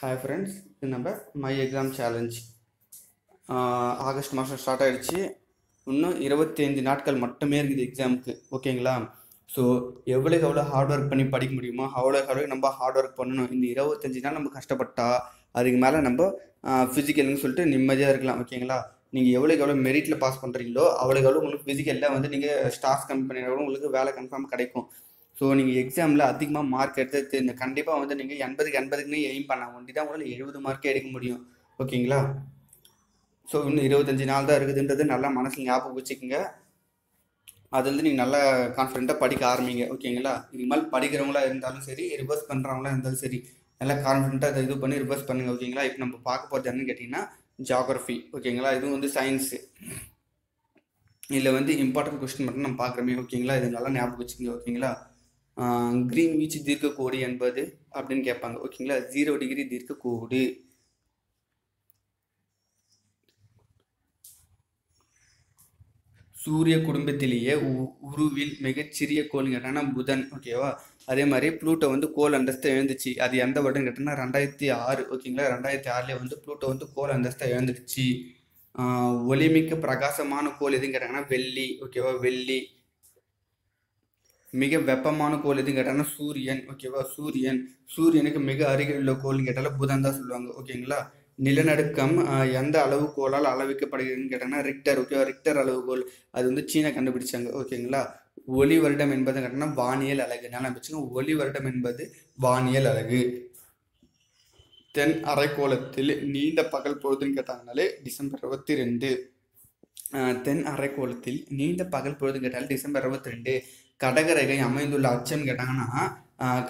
Hi friends இது நம்ம my exam challenge August மாதம் ஸ்டார்ட் ஆகிடுச்சு இன்னும் இருபத்தஞ்சு நாட்கள் மட்டுமே இருக்குது எக்ஸாமுக்கு ஓகேங்களா ஸோ எவ்வளோக்கு எவ்வளோ ஹார்ட் ஒர்க் பண்ணி படிக்க முடியுமோ அவ்வளோக்கு அவ்வளோ நம்ம ஹார்ட் ஒர்க் பண்ணணும். இந்த இருபத்தஞ்சு நாள் நம்ம கஷ்டப்பட்டா அதுக்கு மேலே நம்ம ஃபிசிக்கல்னு சொல்லிட்டு நிம்மதியாக இருக்கலாம். ஓகேங்களா நீங்கள் எவ்வளோக்கு எவ்வளோ மெரிட்டில் பாஸ் பண்ணுறீங்களோ அவ்வளோக்கு எவ்வளோ உங்களுக்கு ஃபிசிக்கலில் வந்து நீங்கள் ஸ்டாஃப் கம்பெனியோட கூட உங்களுக்கு வேலை கன்ஃபார்ம் கிடைக்கும். ஸோ நீங்கள் எக்ஸாமில் அதிகமாக மார்க் எடுத்து இந்த கண்டிப்பாக வந்து நீங்கள் எண்பதுக்கு எண்பதுக்குன்னு எய்ம் பண்ண வேண்டி தான் உங்களால் எழுபது மார்க்கே எடுக்க முடியும். ஓகேங்களா ஸோ இன்னும் இருபத்தஞ்சி நாள் தான் இருக்குதுன்றது நல்லா மனசில் ஞாபகம் வச்சுக்கோங்க. அது வந்து நீங்கள் நல்லா கான்ஃபிடெண்ட்டாக படிக்க ஆரம்பிங்க. ஓகேங்களா இனிமேல் படிக்கிறவங்களா இருந்தாலும் சரி ரிவர்ஸ் பண்ணுறவங்களா இருந்தாலும் சரி நல்லா கான்ஃபிடெண்ட்டாக அதை இது பண்ணி ரிவர்ஸ் பண்ணுங்கள் ஓகேங்களா இப்போ நம்ம பார்க்க போகிறது என்னன்னு கேட்டிங்கன்னா ஜாகிரஃபி ஓகேங்களா இதுவும் வந்து சயின்ஸு இதில் வந்து இம்பார்ட்டன்ட் கொஸ்டின் மட்டும் நம்ம பார்க்குறோமே. ஓகேங்களா இது நல்லா ஞாபகம் வச்சுக்கோங்க. ஓகேங்களா கிரீன் வீச்சு தீர்க்க என்பது அப்படின்னு கேட்பாங்க. ஓகேங்களா ஜீரோ டிகிரி தீர்க்கக்கோடு. சூரிய குடும்பத்திலேயே உ- உருவில் மிகச்சிறிய கோள்னு கேட்டாங்கன்னா புதன். ஓகேவா அதே மாதிரி ப்ளூட்டோ வந்து கோல் அந்தஸ்தை எழுந்துச்சு அது எந்த வருடம் கேட்டோம்னா ரெண்டாயிரத்தி ஆறு. ஓகேங்களா ரெண்டாயிரத்தி ஆறுலேயே வந்து ப்ளூட்டோ வந்து கோல் அந்தஸ்தை எழுந்துருச்சு ஒளிமிக்க பிரகாசமான கோல் எதுன்னு கேட்டாங்கன்னா வெள்ளி. ஓகேவா வெள்ளி. மிக வெப்பமான கோள் எதுன்னு கேட்டாங்கன்னா சூரியன் ஓகேவா சூரியன். சூரியனுக்கு மிக அருகில் உள்ள கோள்னு கேட்டாலும் புதன் தான் சொல்லுவாங்க ஓகேங்களா நிலநடுக்கம் எந்த அளவுகோலால் அளவிக்கப்படுகிறதுன்னு கேட்டாங்கன்னா ரிக்டர் ஓகேவா ரிக்டர் அளவுகோல் அது வந்து சீனா கண்டுபிடிச்சாங்க ஓகேங்களா ஒளி வருடம் என்பது கேட்டாங்கன்னா வானியல் அழகு நல்லா வச்சுங்க ஒளி வருடம் என்பது வானியல் அழகு தென் அரைக்கோளத்தில் நீண்ட பகல் பொழுதுன்னு கேட்டாங்கனாலே டிசம்பர் இருபத்தி ரெண்டு. தென் அரைக்கோளத்தில் நீண்ட பகல் பொழுதுன்னு கேட்டால் டிசம்பர் இருபத்தி ரெண்டு. கடகரேகை அமைந்துள்ள அச்சம் கேட்டாங்கன்னா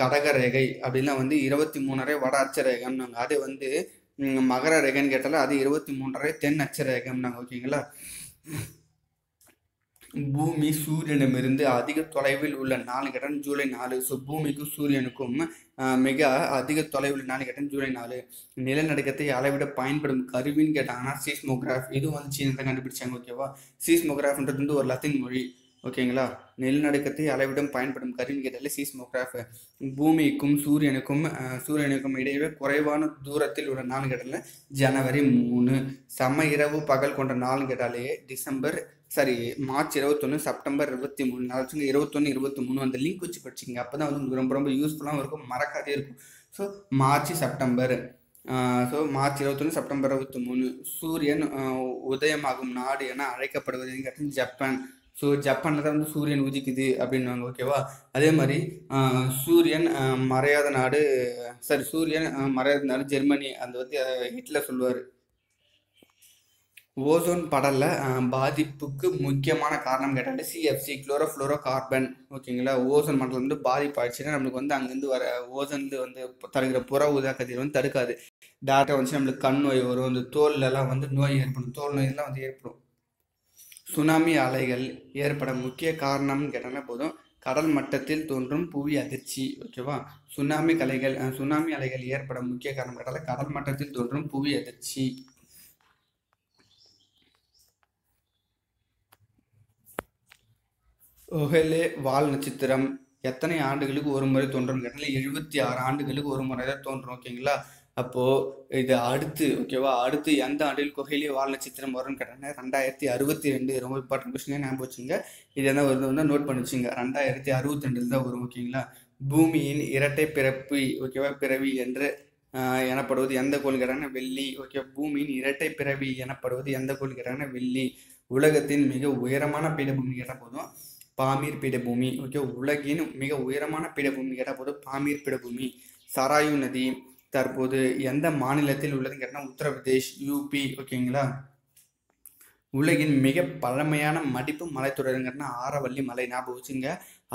கடகரேகை அப்படின்னா வந்து இருபத்தி மூணரை வட அச்சரேகம்னாங்க அது வந்து மகர ரேகைன்னு கேட்டாலும் அது இருபத்தி மூன்றரை தென் அச்சரேகம்னாங்க ஓகேங்களா? பூமி சூரியனிடமிருந்து அதிக தொலைவில் உள்ள நாலு கேட்டன் ஜூலை நாலு. ஸோ பூமிக்கும் சூரியனுக்கும் மிக அதிக தொலைவில் நாலு கேட்டன் ஜூலை நாலு. நிலநடுக்கத்தை அளவிட பயன்படும் கருவின்னு கேட்டாங்கன்னா சீஸ்மோகிராஃப் இதுவும் வந்து சீனத்தை கண்டுபிடிச்சாங்க ஓகேவா? சீஸ்மோகிராஃப்ன்றது வந்து ஒரு லத்தின் மொழி. ஓகேங்களா? நிலநடுக்கத்தை அளவிடம் பயன்படும் கருவின்னு கேட்டாலே சீஸ்மோகிராஃப். பூமிக்கும் சூரியனுக்கும் சூரியனுக்கும் இடையே குறைவான தூரத்தில் உள்ள நாள் கேட்டால ஜனவரி மூணு. சம இரவு பகல் கொண்ட நாள் கேட்டாலே டிசம்பர் சாரி மார்ச் இருபத்தொன்று செப்டம்பர் இருபத்தி மூணு. நாளாச்சுங்க இருபத்தொன்று இருபத்தி மூணு அந்த லிங்க் வச்சு படிச்சிங்க. அப்போ தான் வந்து உங்களுக்கு ரொம்ப ரொம்ப யூஸ்ஃபுல்லாகவும் இருக்கும் மறக்காதே இருக்கும். So March September so March இருபத்தொன்று செப்டம்பர் இருபத்தி மூணு. சூரியன் உதயமாகும் நாடு என அழைக்கப்படுவது கேட்டால் ஜப்பான். ஸோ ஜப்பானில் தான் வந்து சூரியன் உதிக்குது அப்படின்னுவாங்க ஓகேவா அதே மாதிரி சூரியன் மறையாத நாடு சாரி சூரியன் மறையாத நாடு ஜெர்மனி அந்த வந்து ஹிட்லர் சொல்லுவார். ஓசோன் படல பாதிப்புக்கு முக்கியமான காரணம் கேட்டால் சிஎஃப்சி குளோரோஃப்ளோரோ கார்பன் ஓகேங்களா ஓசோன் மண்டலம் வந்து பாதிப்பாயிடுச்சுன்னா நம்மளுக்கு வந்து அங்கேருந்து வர ஓசோன்ல வந்து தருகிற புற ஊதா கதிர் வந்து தடுக்காது. டேரக்டாக வந்து நம்மளுக்கு கண் நோய் வரும் இந்த தோல்லலாம் வந்து நோய் ஏற்படும் தோல் நோயெல்லாம் வந்து ஏற்படும். சுனாமி அலைகள் ஏற்பட முக்கிய காரணம்னு கேட்டாலே போதும். கடல் மட்டத்தில் தோன்றும் புவி அதிர்ச்சி ஓகேவா? சுனாமி கலைகள் சுனாமி அலைகள் ஏற்பட முக்கிய காரணம் கேட்டாலே கடல் மட்டத்தில் தோன்றும் புவி அதிர்ச்சி. ஒஹெலே வால் நட்சத்திரம். எத்தனை ஆண்டுகளுக்கு ஒரு முறை தோன்றும் கேட்டால் எழுபத்தி ஆறு ஆண்டுகளுக்கு ஒரு முறை தான் தோன்றும் ஓகேங்களா? அப்போது இது அடுத்து ஓகேவா அடுத்து எந்த ஆண்டில் கொஹேலி வால் நட்சத்திரம் வரும்னு கேட்டாங்க ரெண்டாயிரத்தி அறுபத்தி ரெண்டு ரொம்ப இம்பார்ட்டன் கொஸ்டின் ஞாபகம் வச்சுங்க இது என்ன வருது வந்து நோட் பண்ணி வச்சுங்க ரெண்டாயிரத்தி அறுபத்தி ரெண்டில் தான் வரும் ஓகேங்களா பூமியின் இரட்டை பிறப்பு ஓகேவா பிறவி என்று எனப்படுவது எந்த கோள்கிறான வெள்ளி ஓகே பூமியின் இரட்டை பிறவி எனப்படுவது எந்த கோள்கிறான வெள்ளி. உலகத்தின் மிக உயரமான பீடபூமி கேட்டால் போதும் பாமீர் பீடபூமி ஓகே உலகின் மிக உயரமான பீடபூமி கேட்டால் போதும் பாமீர் பீடபூமி. சராயு நதி தற்போது எந்த மாநிலத்தில் உள்ளதுன்னு கேட்டால் உத்தரப்பிரதேஷ் யூபி ஓகேங்களா? உலகின் மிக பழமையான மடிப்பு மலைத்தொடருங்கன்னா ஆரவள்ளி மலை. ஞாபகம் வச்சுங்க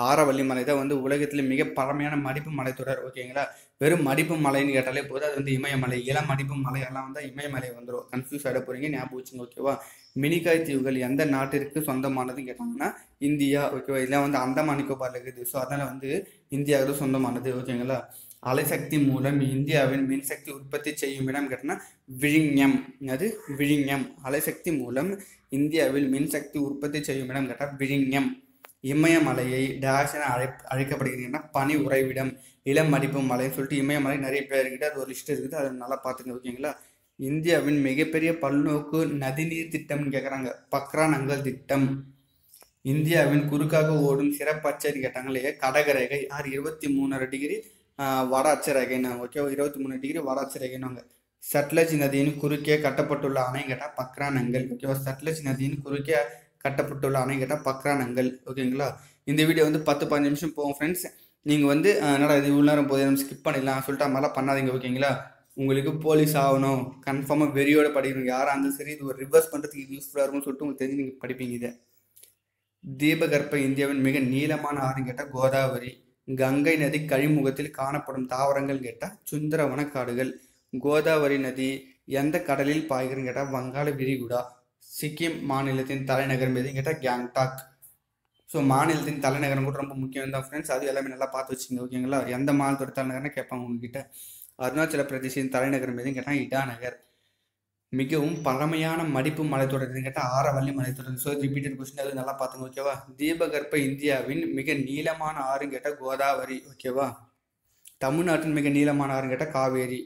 ஆரவள்ளி மலை தான் வந்து உலகத்தில் மிக பழமையான மடிப்பு மலைத்தொடர் ஓகேங்களா? வெறும் மடிப்பு மலைன்னு கேட்டாலே போதும். அது வந்து இமயமலை இளம் மடிப்பு மலையெல்லாம் வந்தால் இமயமலை வந்துடும் கன்ஃபியூஸ் ஆகிட போகிறீங்க ஞாபகம் வச்சுங்க ஓகேவா மினிகாய் தீவுகள் எந்த நாட்டிற்கு சொந்தமானதுன்னு கேட்டாங்கன்னா இந்தியா ஓகேவா? இதெல்லாம் வந்து அந்தமான் நிக்கோபார் இருக்குது. ஸோ அதனால் வந்து இந்தியாவுக்கு சொந்தமானது ஓகேங்களா? அலைசக்தி மூலம் இந்தியாவின் மின்சக்தி உற்பத்தி செய்யும் இடம் கேட்டோம்னா விழிஞம் அது விழிஞம் அலைசக்தி மூலம் இந்தியாவில் மின்சக்தி உற்பத்தி செய்யும் இடம் கேட்டால் விழிஞம் இமயமலையை டேஷ் என அழை அழைக்கப்படுகிறீங்கன்னா பனி உறைவிடம் இளம் மடிப்பு மலைன்னு சொல்லிட்டு இமயமலை நிறைய பேர் இருக்குது. அது ஒரு லிஸ்ட் இருக்குது. அதை நல்லா பார்த்துங்க ஓகேங்களா? இந்தியாவின் மிகப்பெரிய பல்நோக்கு நதிநீர் திட்டம்னு கேட்குறாங்க பக்ரானங்கல் திட்டம். இந்தியாவின் குறுக்காக ஓடும் சிறப்பு அச்சன்னு கேட்டாங்களே கடகரேகை. ஆறு இருபத்தி மூணரை டிகிரி வட அச்சரேகைனாங்க ஓகே இருபத்தி மூணு டிகிரி வட அச்சரேகைனாங்க சட்லஜ் நதியின் குறுக்கே கட்டப்பட்டுள்ள அணை கேட்டால் பக்ரானங்கல். ஓகேவா? சட்லஜ் நதியின் குறுக்கே கட்டப்பட்டுள்ள அணை கேட்டால் பக்ரானங்கல். ஓகேங்களா? இந்த வீடியோ வந்து பத்து பதினஞ்சு நிமிஷம் போகும் ஃப்ரெண்ட்ஸ் நீங்கள் வந்து என்னடா இது இவ்வளோ நேரம் போதும் ஸ்கிப் பண்ணிடலாம். சொல்லிட்டு மாதிரிலாம் பண்ணாதீங்க. ஓகேங்களா? உங்களுக்கு போலீஸ் ஆகணும். கன்ஃபார்மாக வெறியோட படிக்கணும். யாராக இருந்தாலும் சரி இது ஒரு ரிவர்ஸ் பண்ணுறதுக்கு யூஸ்ஃபுல்லாக இருக்கும்னு சொல்லிட்டு உங்களுக்கு தெரிஞ்சு நீங்கள் படிப்பீங்க இதை. தீபகற்ப இந்தியாவின் மிக நீளமான ஆறுன்னு கேட்டால் கோதாவரி. கங்கை நதி கழிமுகத்தில் காணப்படும் தாவரங்கள் கேட்டால் சுந்தரவன காடுகள். கோதாவரி நதி எந்த கடலில் பாய்கிறன்னு கேட்டால் வங்காள விரிகுடா. சிக்கிம் மாநிலத்தின் தலைநகரம் எதுன்னு கேட்டால் கேங்டாக். ஸோ மாநிலத்தின் தலைநகரம் கூட ரொம்ப முக்கியம் தான் ஃப்ரெண்ட்ஸ் அது எல்லாமே நல்லா பார்த்து வச்சுங்க ஓகேங்களா எந்த மாநிலத்தோட தலைநகர்னு கேட்பாங்க உங்ககிட்ட. அருணாச்சல பிரதேசின் தலைநகரம் எதுன்னு கேட்டால் இடாநகர். மிகவும் பழமையான மடிப்பு மலைத்தொடர் எதுன்னு கேட்டால் ஆரவல்லி மலைத்தொடர் ஸோ ரிப்பீட்டட் கொஸ்டின் அது நல்லா பார்த்துங்க ஓகேவா தீபகற்ப இந்தியாவின் மிக நீளமான ஆறுன்னு கேட்டால் கோதாவரி ஓகேவா தமிழ்நாட்டின் மிக நீளமான ஆறுன்னு கேட்டால் காவேரி.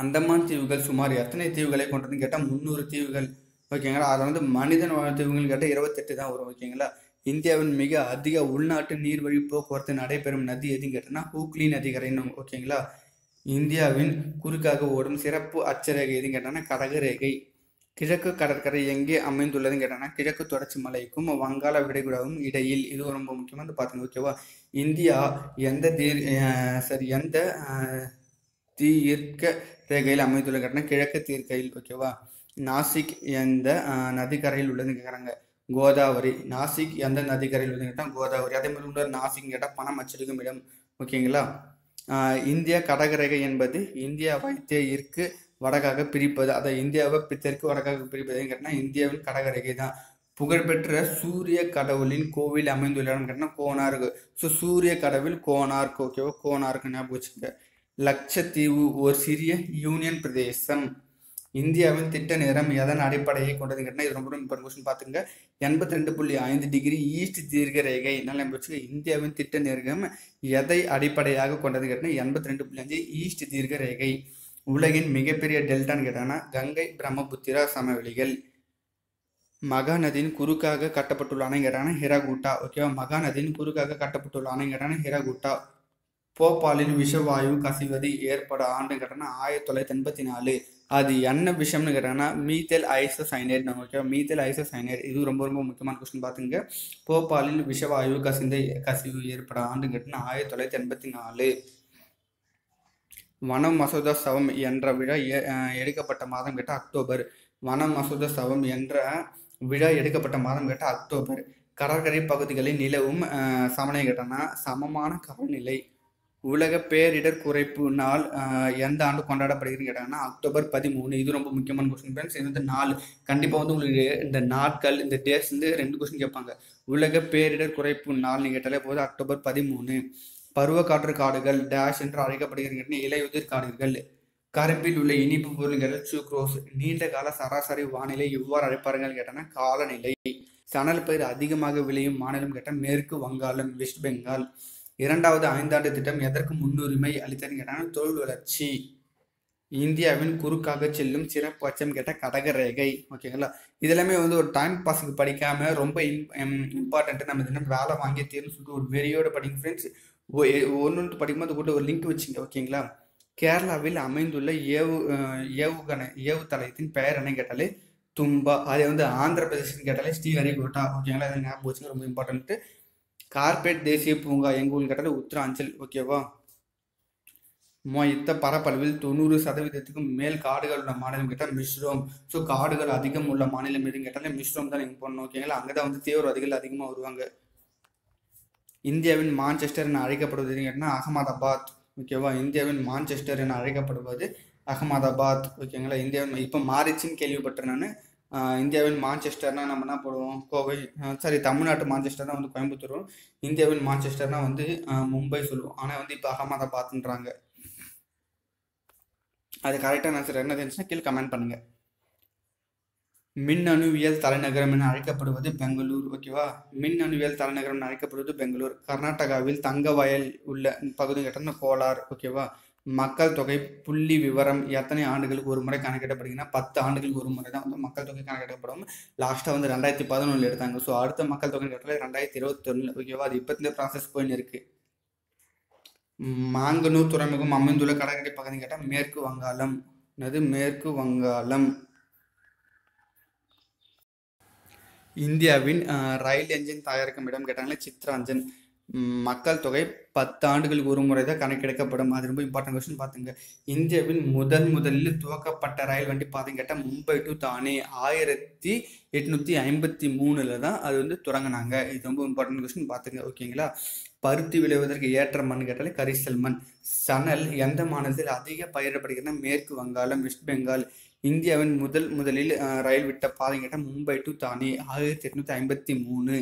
அந்தமான் தீவுகள் சுமார் எத்தனை தீவுகளை கொண்டதுன்னு கேட்டால் முந்நூறு தீவுகள் ஓகேங்களா அதில் வந்து மனிதன் வாழ் தீவுகள் கேட்டால் இருபத்தெட்டு தான் வரும் ஓகேங்களா இந்தியாவின் மிக அதிக உள்நாட்டு நீர்வழி போக்குவரத்து நடைபெறும் நதி எதுன்னு கேட்டோம்னா ஹூக்லி நதிகரைன்னு ஓகேங்களா இந்தியாவின் குறுக்காக ஓடும் சிறப்பு அச்சரேகை எதுன்னு கேட்டோம்னா கடகரேகை. கிழக்கு கடற்கரை எங்கே அமைந்துள்ளதுன்னு கேட்டாங்கன்னா கிழக்கு தொடர்ச்சி மலைக்கும் வங்காள விடைகுடாவும் இடையில். இது ரொம்ப முக்கியமானது பார்த்துங்க ஓகேவா இந்தியா எந்த தீர் சரி எந்த தீர்க்க ரேகையில் அமைந்துள்ள கேட்டால் கிழக்கு தீர்க்கையில் ஓகேவா நாசிக் எந்த நதிக்கரையில் உள்ளதுன்னு கேட்குறாங்க. கோதாவரி. நாசிக் எந்த நதிக்கரையில் உள்ளதுன்னு கேட்டால் கோதாவரி. அதே மாதிரி உள்ள நாசிக் கேட்டால் பணம் அச்சடிக்கும் இடம் ஓகேங்களா இந்திய கடகரேகை என்பது இந்தியாவை தெற்கு வடக்காக பிரிப்பது. அதை இந்தியாவை தெற்கு வடக்காக பிரிப்பது கேட்டால் இந்தியாவின் கடகரேகை தான். புகழ்பெற்ற சூரிய கடவுளின் கோவில் அமைந்துள்ள இடம் கேட்டால் கோனார்க். ஸோ சூரிய கடவுள் கோனார்க். ஓகேவா கோனார்க் ஞாபகம் வச்சுக்க லட்சத்தீவு ஒரு சிறிய யூனியன் பிரதேசம். இந்தியாவின் திட்ட நேரம் எதன் அடிப்படையை கொண்டது கேட்டால் இது ரொம்ப ரொம்ப இம்பார்ட்டன் கொஸ்டின் பார்த்துங்க. எண்பத்தி ரெண்டு புள்ளி ஐந்து டிகிரி ஈஸ்ட் தீர்க்க ரேகை என்னால் வச்சுக்க இந்தியாவின் திட்ட நேரம் எதை அடிப்படையாக கொண்டது கேட்டால் எண்பத்தி ரெண்டு புள்ளி அஞ்சு ஈஸ்ட் தீர்க்க ரேகை உலகின் மிகப்பெரிய டெல்டான்னு கேட்டாங்கன்னா கங்கை பிரம்மபுத்திரா சமவெளிகள். மகாநதியின் குறுக்காக கட்டப்பட்டுள்ள அணை கேட்டாங்கன்னா ஹிராகுட்டா. ஓகேவா? மகாநதியின் குறுக்காக கட்டப்பட்டுள்ள அணை கேட்டாங்கன்னா ஹிராகுட்டா. போபாலில் விஷவாயு கசிவது ஏற்பட ஆண்டு கேட்டாங்கன்னா ஆயிரத்தி தொள்ளாயிரத்தி எண்பத்தி நாலு. அது என்ன விஷயம்னு கேட்டாங்கன்னா methyl isocyanate methyl methyl isocyanate இது ரொம்ப ரொம்ப முக்கியமான கொஸ்டின் பார்த்துங்க. போபாலில் விஷவாயு கசிந்த கசிவு ஏற்பட ஆண்டு கேட்டாங்கன்னா ஆயிரத்தி தொள்ளாயிரத்தி எண்பத்தி நாலு வன மசோதா சவம் என்ற விழா எ- எடுக்கப்பட்ட மாதம் கேட்டால் அக்டோபர். வன மசோதா சவம் என்ற விழா எடுக்கப்பட்ட மாதம் கேட்டால் அக்டோபர். கடற்கரை பகுதிகளில் நிலவும் அஹ், சமநிலை கேட்டோம்னா சமமான காலநிலை உலக பேரிடர் குறைப்பு நாள் எந்த ஆண்டு கொண்டாடப்படுகிறது கேட்டாங்கன்னா அக்டோபர் பதிமூணு. இது ரொம்ப முக்கியமான கொஸ்டின் ஃப்ரெண்ட்ஸ் இந்த நாள் கண்டிப்பாக வந்து உங்களுக்கு இந்த நாட்கள் இந்த டேஸ் வந்து ரெண்டு கொஸ்டின் கேட்பாங்க. உலக பேரிடர் குறைப்பு நாள்னு கேட்டாலே போது அக்டோபர் பதிமூணு. பருவக்காற்று காடுகள் டேஷ் என்று அழைக்கப்படுகிறது இலையுதிர் காடுகள். கரும்பில் உள்ள இனிப்பு பொருள்கள் சுக்ரோஸ் நீண்ட கால சராசரி வானிலை எவ்வாறு அழைப்பார்கள் கேட்டனா காலநிலை. சணல் பயிர் அதிகமாக விளையும் மாநிலம் கேட்டால் மேற்கு வங்காளம் வெஸ்ட் பெங்கால். இரண்டாவது ஐந்தாண்டு திட்டம் எதற்கு முன்னுரிமை அளித்ததுன்னு கேட்டாங்கன்னா தொழில் வளர்ச்சி. இந்தியாவின் குறுக்காக செல்லும் சிறப்பு அச்சம் கேட்ட கடகரேகை ஓகேங்களா இதெல்லாமே வந்து ஒரு டைம் பாஸுக்கு படிக்காம ரொம்ப இம்பார்ட்டண்ட்டு நம்ம தினம் வேலை வாங்கி தீர்னு சொல்லிட்டு ஒரு வெறியோடு படிங்க ஃப்ரெண்ட்ஸ் ஒன்று படிக்கும்போது கூட ஒரு லிங்க் வச்சுங்க ஓகேங்களா கேரளாவில் அமைந்துள்ள ஏவு அஹ், ஏவுகணை ஏவுதளத்தின் பெயர் என்ன கேட்டாலே தும்பா. அதே வந்து ஆந்திர பிரதேசம் கேட்டாலே ஸ்ரீஹரிகோட்டா. ஓகேங்களா இதை ஞாபகம் வச்சுங்க ரொம்ப இம்பார்ட்டன்ட்டு கார்பெட் தேசிய பூங்கா எங்கள் ஊர் கட்டது உத்தராஞ்சல் ஓகேவா மொத்த பரப்பளவில் தொண்ணூறு சதவீதத்துக்கும் மேல் காடுகள் உள்ள மாநிலம் கேட்டால் மிஸ்ரோம் ஸோ காடுகள் அதிகம் உள்ள மாநிலம் எதுன்னு கேட்டாலே மிஸ்ரோம் தான் நீங்கள் போடணும் ஓகேங்களா அங்கே தான் வந்து தீவிரவாதிகள் அதிகமாக வருவாங்க. இந்தியாவின் மான்செஸ்டர் என அழைக்கப்படுவது எதுன்னு கேட்டால் அகமதாபாத் ஓகேவா இந்தியாவின் மான்செஸ்டர் என அழைக்கப்படுவது அகமதாபாத் ஓகேங்களா இந்தியாவின் இப்போ மாறிச்சின்னு கேள்விப்பட்டேன் நான். இந்தியாவின் மான்செஸ்டர்னா நம்ம என்ன போடுவோம்? கோவை சாரி தமிழ்நாட்டு மான்செஸ்டர்னா வந்து கோயம்புத்தூர். இந்தியாவின் மான்செஸ்டர்னா வந்து மும்பை சொல்லுவோம். ஆனால் வந்து இப்போ அகமதாபாத்ன்றாங்க அது கரெக்டான ஆன்சர் என்ன தெரிஞ்சுன்னா கீழே கமெண்ட் பண்ணுங்கள் மின் அணுவியல் தலைநகரம் என அழைக்கப்படுவது பெங்களூர் ஓகேவா மின்னணுவியல் தலைநகரம் என அழைக்கப்படுவது பெங்களூர். கர்நாடகாவில் தங்கவயல் உள்ள பகுதி கேட்டோம்னா கோலார் ஓகேவா மக்கள் தொகை புள்ளி விவரம் எத்தனை ஆண்டுகளுக்கு ஒரு முறை கணக்கிடப்படுகிறதுனா பத்து ஆண்டுகளுக்கு ஒரு முறை தான் வந்து மக்கள் தொகை கணக்கிடப்படும். லாஸ்ட்டாக வந்து ரெண்டாயிரத்தி பதினொன்றில் எடுத்தாங்க. ஸோ அடுத்த மக்கள் தொகை கட்டத்தில் ரெண்டாயிரத்தி இருபத்தொன்னு ஓகேவா அது இப்போ இந்த ப்ராசஸ் போயின்னு இருக்கு. மாங்கனூர் துறைமுகம் அமைந்துள்ள கடற்கரை பகுதி கேட்டால் மேற்கு வங்காளம். என்னது? மேற்கு வங்காளம். இந்தியாவின் ரயில் என்ஜின் தயாரிக்கும் இடம் கேட்டாங்களே சித்ராஞ்சன். மக்கள் தொகை பத்து ஆண்டுகளுக்கு ஒரு முறை தான் கணக்கெடுக்கப்படும். அது ரொம்ப இம்பார்ட்டன்ட் கொஸ்டின் பார்த்துங்க இந்தியாவின் முதன் முதலில் துவக்கப்பட்ட ரயில் வண்டி பாதைன்னு கேட்டால் மும்பை டு தானே ஆயிரத்தி எட்நூற்றி ஐம்பத்தி மூணில் தான் அது வந்து தொடங்கினாங்க இது ரொம்ப இம்பார்ட்டன்ட் கொஸ்டின் பார்த்துங்க ஓகேங்களா பருத்தி விளைவதற்கு ஏற்ற மண் கேட்டாலே கரிசல் மண். சணல் எந்த மாநிலத்தில் அதிக பயிரிடப்படுகிறதுனா மேற்கு வங்காளம் வெஸ்ட் பெங்கால். இந்தியாவின் முதல் முதலில் ரயில் விட்ட பாதை கேட்டால் மும்பை டு தானே ஆயிரத்தி எட்நூற்றி ஐம்பத்தி மூணு.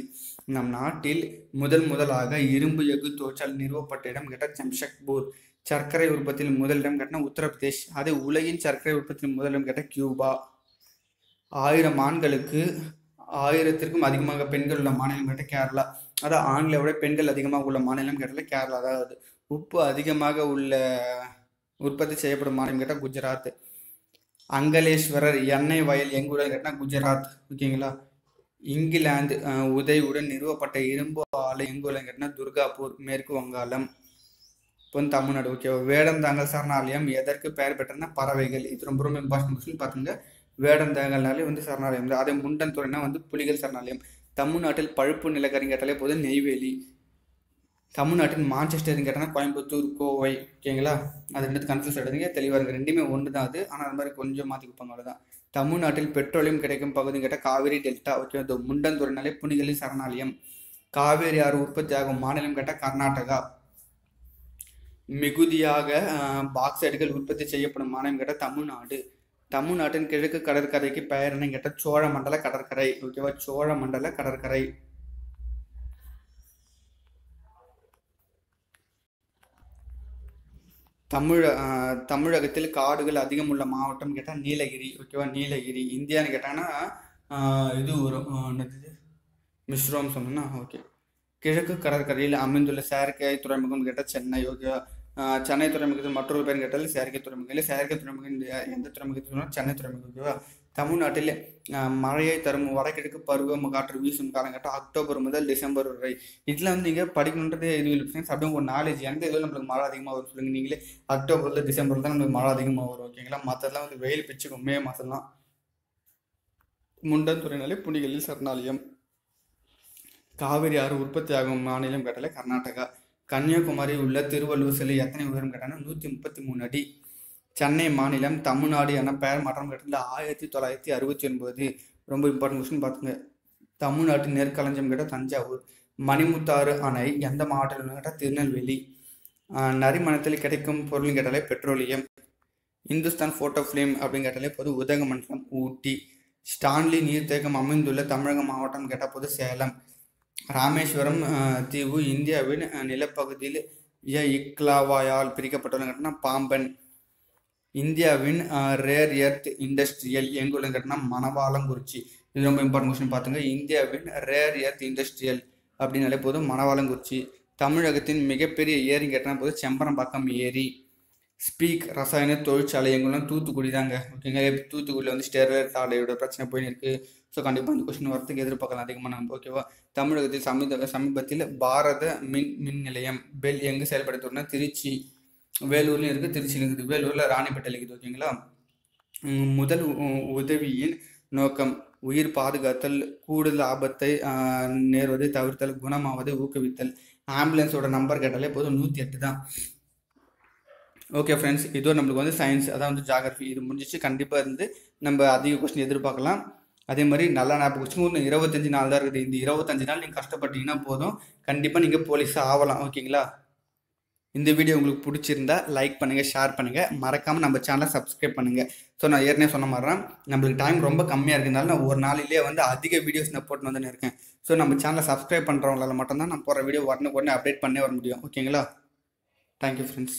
நம் நாட்டில் முதல் முதலாக இரும்பு எஃகு தொழிற்சாலை நிறுவப்பட்ட இடம் கேட்ட ஜம்ஷக்பூர் சர்க்கரை உற்பத்தியில் முதலிடம் கேட்டால் உத்தரப்பிரதேஷ். அதை உலகின் சர்க்கரை உற்பத்தியில் முதலிடம் கேட்ட கியூபா. ஆயிரம் ஆண்களுக்கு ஆயிரத்திற்கும் அதிகமாக பெண்கள் உள்ள மாநிலம் கேட்ட கேரளா. அதாவது ஆண்களை விட பெண்கள் அதிகமாக உள்ள மாநிலம் கேட்டால் கேரளா அதாவது உப்பு அதிகமாக உள்ள உற்பத்தி செய்யப்படும் மாநிலம் கேட்டால் குஜராத். அங்கலேஸ்வரர் எண்ணெய் வயல் எங்குடன் கேட்டால் குஜராத். ஓகேங்களா? இங்கிலாந்து உதவியுடன் நிறுவப்பட்ட இரும்பு ஆலை எங்குடன் கேட்டால் துர்காப்பூர் மேற்கு வங்காளம் இப்போ தமிழ்நாடு. ஓகேவா வேடந்தாங்கல் சரணாலயம் எதற்கு பெயர் பெற்றனா பறவைகள். இது ரொம்ப ரொம்ப இம்பார்ட்டன் கொஸ்டின் பார்த்துங்க. வேடந்தாங்கல்னாலே வந்து சரணாலயம். அதே முண்டன் துறைனா வந்து புலிகள் சரணாலயம். தமிழ்நாட்டில் பழுப்பு நிலக்கரி கேட்டாலே போது நெய்வேலி. தமிழ்நாட்டின் மான்செஸ்டர்னு கேட்டால் கோயம்புத்தூர் கோவை ஓகேங்களா? அது ரெண்டு கன்ஃபியூஸ் ஆகிடுதுங்க தெளிவாக இருக்குது ரெண்டுமே ஒன்று தான் அது. ஆனால் அது மாதிரி கொஞ்சம் மாற்றி கொடுப்பாங்க அவ்வளோதான் தமிழ்நாட்டில் பெட்ரோலியம் கிடைக்கும் பகுதின்னு கேட்டால் காவிரி டெல்டா ஓகே இந்த முண்டந்துறைனாலே புனிகளின் சரணாலயம். காவேரி ஆறு உற்பத்தி ஆகும். மாநிலம் கேட்டால் கர்நாடகா. மிகுதியாக பாக்சைடுகள் உற்பத்தி செய்யப்படும் மாநிலம் கேட்டால் தமிழ்நாடு. தமிழ்நாட்டின் கிழக்கு கடற்கரைக்கு பெயர் என்னன்னு கேட்டால் சோழமண்டல கடற்கரை ஓகேவா? சோழமண்டல கடற்கரை. தமிழ தமிழகத்தில் காடுகள் அதிகம் உள்ள மாவட்டம் கேட்டால் நீலகிரி ஓகேவா நீலகிரி இந்தியான்னு கேட்டாங்கன்னா இது வரும் என்னது? மிஸ்ரோம் சொன்னோன்னா ஓகே கிழக்கு கடற்கரையில் அமைந்துள்ள செயற்கை துறைமுகம் கேட்டால் சென்னை ஓகேவா சென்னை துறைமுகத்தில் மற்றொரு பேர் கேட்டால் செயற்கை துறைமுகம். இல்லை செயற்கை துறைமுகம் எந்த துறைமுகத்தில் சொன்னால் சென்னை துறைமுகம் ஓகேவா தமிழ்நாட்டில் மழையை தரும் வடகிழக்கு பருவ காற்று வீசும் காலம் கேட்டால் அக்டோபர் முதல் டிசம்பர் வரை. இதில் வந்து நீங்கள் படிக்கணுன்றது இது இல்லை ஃப்ரெண்ட்ஸ் அப்படியே உங்கள் நாலேஜ் எந்த இதில் நம்மளுக்கு மழை அதிகமாக வரும் சொல்லுங்கள் நீங்களே அக்டோபரில் டிசம்பரில் தான் நம்மளுக்கு மழை அதிகமாக வரும் ஓகேங்களா மற்றதெல்லாம் வந்து வெயில் பிச்சுக்கும் மே மாதம்லாம் முண்டன் துறைனாலே புனிகளில் சரணாலயம். காவிரி ஆறு உற்பத்தி ஆகும் மாநிலம் கேட்டாலே கர்நாடகா. கன்னியாகுமரி உள்ள திருவள்ளூர் சிலை எத்தனை உயரம் கேட்டாங்கன்னா நூற்றி முப்பத்தி மூணு அடி. சென்னை மாநிலம் தமிழ்நாடு என பெயர் மாற்றம் கேட்டதில் ஆயிரத்தி தொள்ளாயிரத்தி அறுபத்தி ஒன்பது. ரொம்ப இம்பார்ட்டன்ட் கொஸ்டின் பார்த்துங்க தமிழ்நாட்டின் நெற்களஞ்சியம் கேட்டால் தஞ்சாவூர். மணிமுத்தாறு அணை எந்த மாவட்டத்தில் கேட்டால் திருநெல்வேலி. நரிமணத்தில் கிடைக்கும் பொருள் கேட்டாலே பெட்ரோலியம். இந்துஸ்தான் ஃபோட்டோ ஃபிலிம் அப்படின்னு கேட்டாலே பொது உதகமண்டலம் ஊட்டி. ஸ்டான்லி நீர்த்தேக்கம் அமைந்துள்ள தமிழக மாவட்டம் கேட்டால் பொது சேலம். ராமேஸ்வரம் தீவு இந்தியாவின் நிலப்பகுதியில் ய இக்லாவாயால் பிரிக்கப்பட்டுள்ள கேட்டால் பாம்பன். இந்தியாவின் ரேர் எர்த் இண்டஸ்ட்ரியல் எங்குள்ள கேட்டனா மணவாளங்குறிச்சி. இது ரொம்ப இம்பார்ட்டன்ட் கொஸ்டின் பார்த்துங்க இந்தியாவின் ரேர் எர்த் இண்டஸ்ட்ரியல் அப்படின்னாலே போதும் மணவாளங்குறிச்சி. தமிழகத்தின் மிகப்பெரிய ஏரி கேட்டால் போது செம்பரம்பாக்கம் ஏரி. ஸ்பீக் ரசாயன தொழிற்சாலை எங்கெல்லாம் தூத்துக்குடி தாங்க. ஓகேங்க தூத்துக்குடியில் வந்து ஸ்டெர்லைட் ஆலையோட பிரச்சனை போயின்னு இருக்குது ஸோ கண்டிப்பாக அந்த கொஸ்டின் வரத்துக்கு எதிர்பார்க்கலாம் அதிகமாக நம்ம ஓகேவா தமிழகத்தில் சமீப சமீபத்தில் பாரத மின் மின் நிலையம் பெல் எங்கே செயல்படுத்தணும்னா திருச்சி. வேலூர்லையும் இருக்குது திருச்சியில் இருக்குது வேலூரில் ராணிப்பேட்டையில் இருக்குது ஓகேங்களா? முதல் உ- உதவியின் நோக்கம் உயிர் பாதுகாத்தல் கூடுதல் ஆபத்தை நேர்வதை தவிர்த்தல் குணமாவதை ஊக்குவித்தல். ஆம்புலன்ஸோட நம்பர் கேட்டாலே போதும் நூற்றி எட்டு தான். ஓகே ஃப்ரெண்ட்ஸ் இதோ நம்மளுக்கு வந்து சயின்ஸ் அதான் வந்து ஜாகிரஃபி இது முடிஞ்சிச்சு. கண்டிப்பாக இருந்து நம்ம அதிக கொஸ்டின் எதிர்பார்க்கலாம். அதே மாதிரி நல்லா ஞாபகம் வச்சுக்கோங்க. இன்னும் இருபத்தஞ்சு நாள் தான் இருக்குது. இந்த இருபத்தஞ்சு நாள் நீங்கள் கஷ்டப்பட்டீங்கன்னா போதும். கண்டிப்பாக நீங்கள் போலீஸாக ஆகலாம் ஓகேங்களா? இந்த வீடியோ உங்களுக்கு பிடிச்சிருந்தா லைக் பண்ணுங்கள் ஷேர் பண்ணுங்கள் மறக்காமல் நம்ம சேனலை சப்ஸ்கிரைப் பண்ணுங்கள் ஸோ நான் ஏற்கனவே சொன்ன மாதிரி தான் நம்மளுக்கு டைம் ரொம்ப கம்மியாக இருக்கிறதுனால நான் ஒரு நாளிலேயே வந்து அதிக வீடியோஸ் நான் போட்டு வந்துன்னு இருக்கேன். ஸோ நம்ம சேனலை சப்ஸ்கிரைப் பண்ணுறவங்களால மட்டும்தான் நான் போகிற வீடியோ உடனே உடனே அப்டேட் பண்ணே வர முடியும். ஓகேங்களா தேங்க்யூ ஃப்ரெண்ட்ஸ்